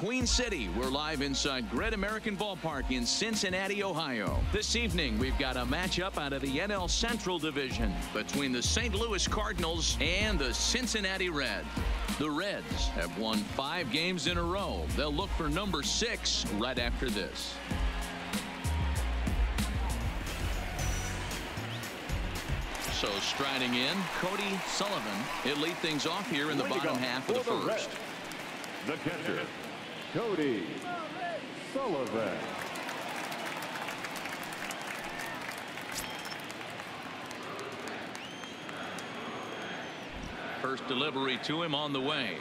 Queen City. We're live inside Great American Ballpark in Cincinnati, Ohio. This evening, we've got a matchup out of the NL Central Division between the St. Louis Cardinals and the Cincinnati Reds. The Reds have won five games in a row. They'll look for number six right after this. So striding in, Cody Sullivan. He'll lead things off here in the bottom half of the first. The catcher, Cody Sullivan. First delivery to him on the way.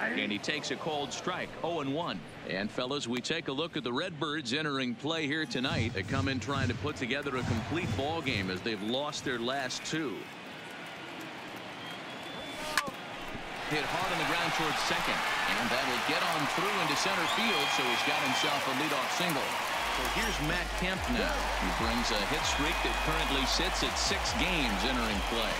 And he takes a cold strike 0-1. And fellas we take a look at the Redbirds entering play here tonight. They come in trying to put together a complete ball game as they've lost their last two. Hit hard on the ground towards second. And that'll get on through into center field so he's got himself a leadoff single. So here's Matt Kemp now. He brings a hit streak that currently sits at six games entering play.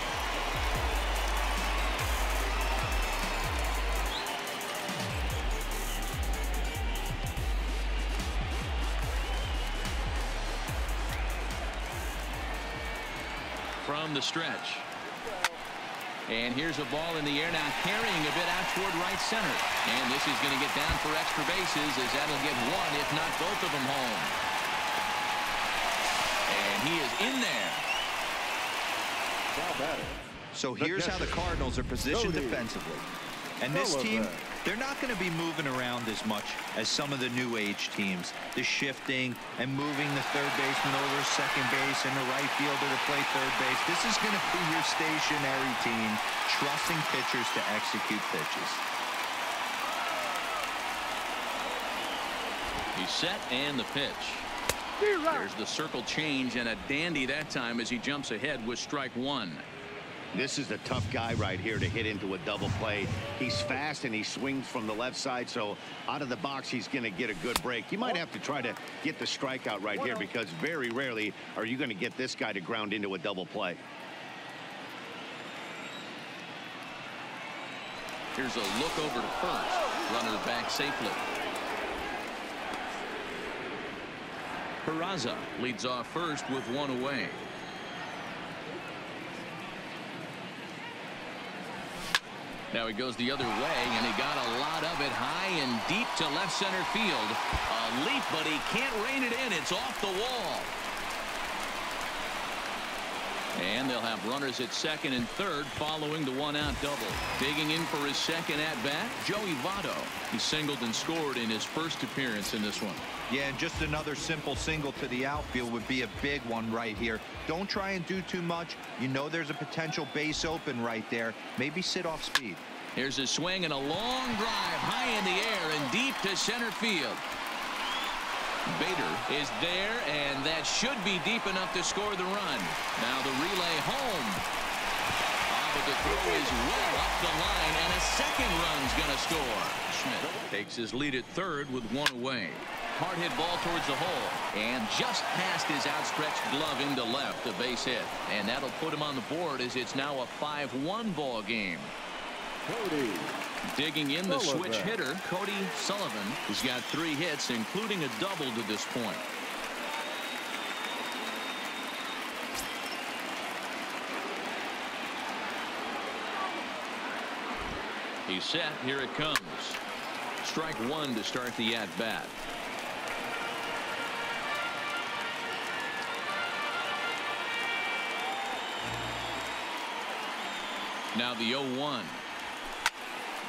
from the stretch. And here's a ball in the air now carrying a bit out toward right center. And this is going to get down for extra bases as that'll get one if not both of them home. And he is in there. So here's how the Cardinals are positioned defensively. And this team, they're not going to be moving around as much as some of the new age teams. The shifting and moving the third baseman over second base and the right fielder to play third base. This is going to be your stationary team, trusting pitchers to execute pitches. He's set and the pitch. There's the circle change and a dandy that time as he jumps ahead with strike one. This is a tough guy right here to hit into a double play. He's fast and he swings from the left side, so out of the box he's going to get a good break. You might have to try to get the strikeout right here because very rarely are you going to get this guy to ground into a double play. Here's a look over to first. Runner back safely. Peraza leads off first with one away. Now he goes the other way, and he got a lot of it high and deep to left center field. A leap, but he can't rein it in. It's off the wall. And they'll have runners at second and third following the one-out double. Digging in for his second at-bat, Joey Votto. He singled and scored in his first appearance in this one. Yeah, and just another simple single to the outfield would be a big one right here. Don't try and do too much. You know there's a potential base open right there. Maybe sit off speed. Here's a swing and a long drive high in the air and deep to center field. Bader is there, and that should be deep enough to score the run. Now the relay home. Ah, but the throw is well up the line, and a second run's going to score. Schmidt takes his lead at third with one away. Hard hit ball towards the hole, and just past his outstretched glove into left, a base hit. And that'll put him on the board as it's now a 5-1 ball game. Cody Digging in the switch hitter, Cody Sullivan, who's got three hits, including a double to this point. He's set. Here it comes. Strike one to start the at-bat. Now the 0-1.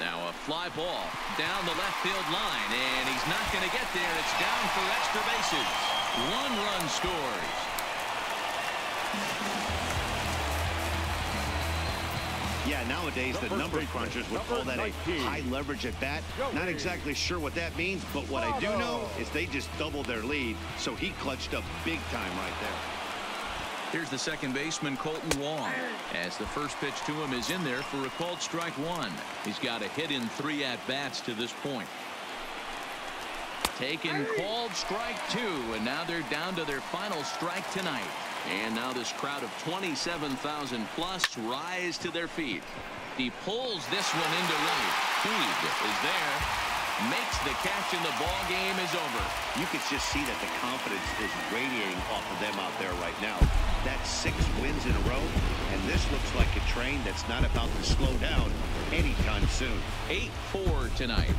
Now a fly ball down the left field line, and he's not going to get there. It's down for extra bases. One run scores. Yeah, nowadays the Number number 18, crunchers would call that a high leverage at bat. Not exactly sure what that means, but what I do know is they just doubled their lead, so he clutched up big time right there. Here's the second baseman, Kolten Wong, as the first pitch to him is in there for a called strike one. He's got a hit in three at-bats to this point. Taken called strike two, and now they're down to their final strike tonight. And now this crowd of 27,000 plus rise to their feet. He pulls this one into right. Puig is there. Makes the catch and the ball game is over. You could just see that the confidence is radiating off of them out there right now. That's six wins in a row, and this looks like a train that's not about to slow down anytime soon. 8-4 tonight.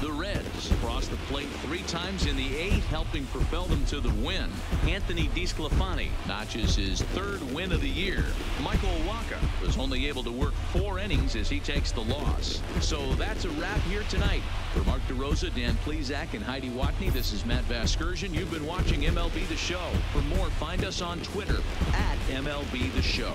The Reds crossed the plate three times in the eighth, helping propel them to the win. Anthony DeSclafani notches his third win of the year. Michael Wacha was only able to work four innings as he takes the loss. So that's a wrap here tonight. For Mark DeRosa, Dan Plesac, and Heidi Watney, this is Matt Vasgersian. You've been watching MLB The Show. For more, find us on Twitter at MLB The Show.